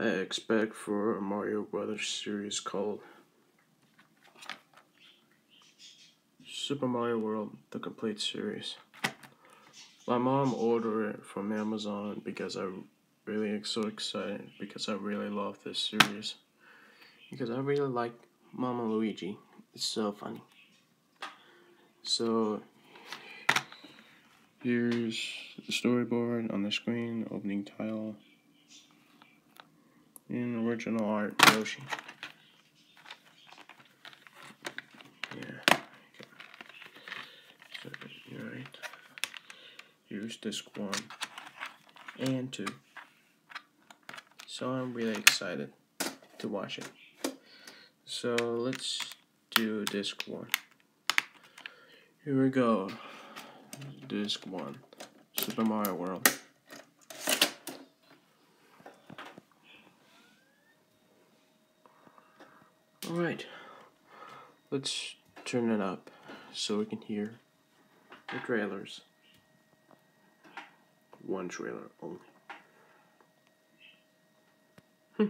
I expect for a Mario Brothers series called Super Mario World The Complete Series. My mom ordered it from Amazon because I'm really so excited because I really love this series. Because I really like Mama Luigi. It's so funny. So here's the storyboard on the screen, opening title, in original art Yoshi. Yeah. Here's disc one and two. So I'm really excited to watch it. So let's do disc one. Here we go. Disc one. Super Mario World. Alright. Let's turn it up so we can hear the trailers. One trailer only. Hmm.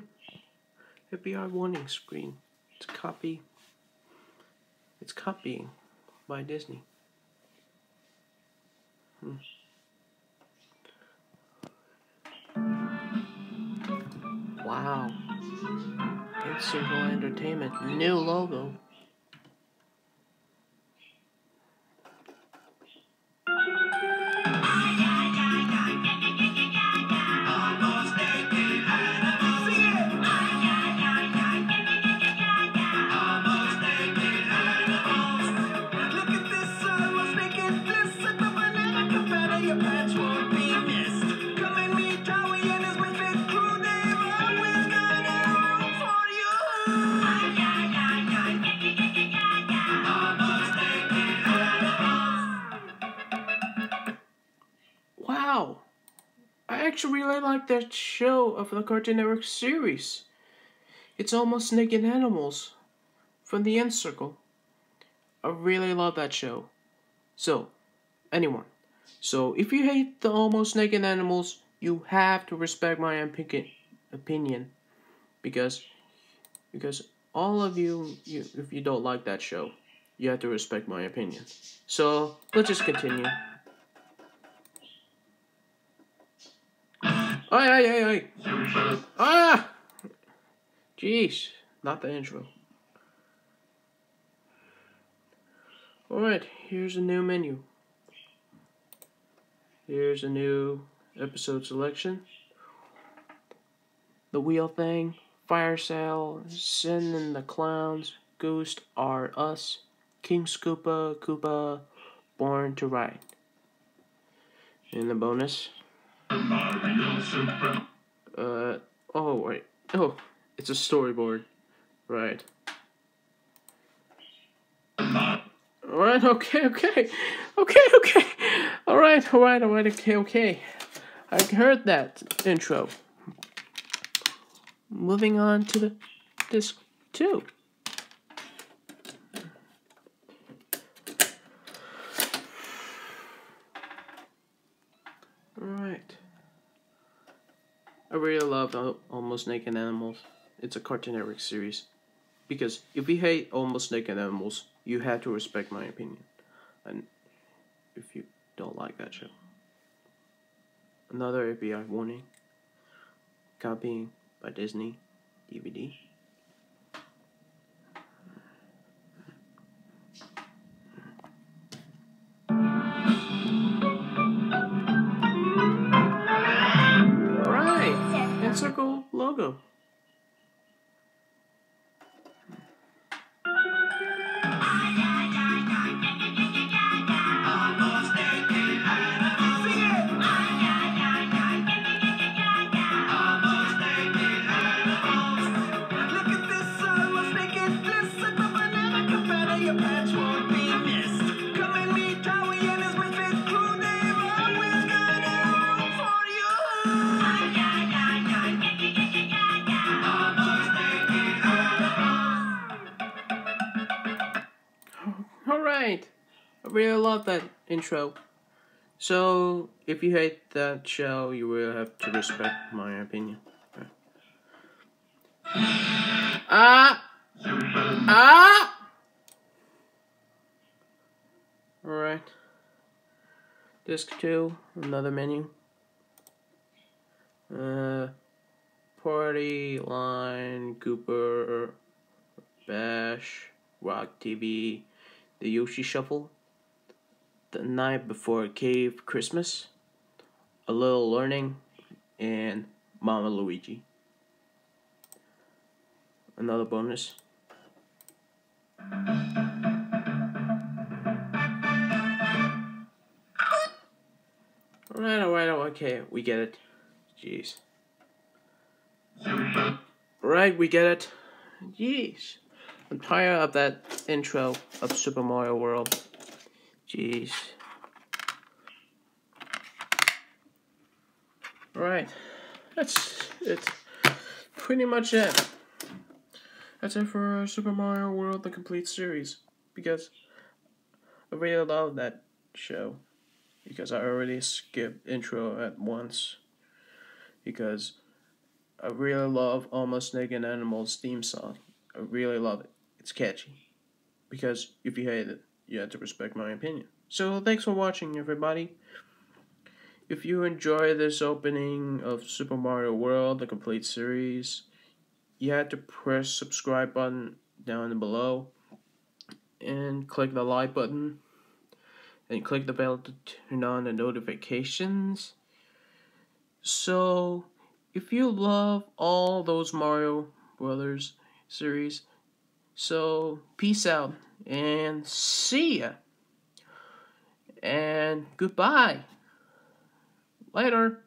FBI warning screen. It's copy. It's copying by Disney. Hmm. Wow. It's Circle Entertainment. New logo. Wow. I actually really like that show of the Cartoon Network series. It's almost Naked Animals from the NCircle. I really love that show. So, anyone. So, if you hate the almost naked animals, you have to respect my opinion because because all of you, you if you don't like that show, you have to respect my opinion. So, let's just continue. Ay, ay, ay, ay. Ah! Jeez, not the intro. Alright, here's a new menu. Here's a new episode selection. The Wheel Thing, Fire Sale, Send in the Clowns, Ghost Are Us, King Scoopa, Koopa, Born to Ride. And the bonus, uh, oh, wait. Oh, it's a storyboard. Right. Alright, okay, okay. Okay, okay. Alright, alright, alright, okay, okay. I heard that intro. Moving on to the disc 2. I really love Almost Naked Animals. It's a Cartoon Network series. Because if you hate Almost Naked Animals, you have to respect my opinion. And if you don't like that show. Another FBI warning. Copying by Disney DVD. Alright. I really love that intro. So, if you hate that show, you will have to respect my opinion. Ah! Ah! Alright. Disc 2, another menu. Uh, party, line, Gopher, Bash, Rock TV, The Yoshi Shuffle, The Night Before Cave Christmas, A Little Learning, and Mama Luigi. Another bonus. Alright, alright, okay, we get it. Jeez. Right, we get it. Jeez. I'm tired of that intro of Super Mario World. Jeez. Right. That's it. Pretty much it. That's it for Super Mario World the Complete Series. Because I really love that show. Because I already skipped intro at once. Because I really love Almost Naked Animals theme song. I really love it. It's catchy. Because if you hate it, you have to respect my opinion. So thanks for watching everybody. If you enjoy this opening of Super Mario World, the complete series, you have to press subscribe button down below and click the like button and click the bell to turn on the notifications. So if you love all those Mario Brothers series, so peace out and see ya. And goodbye. Later.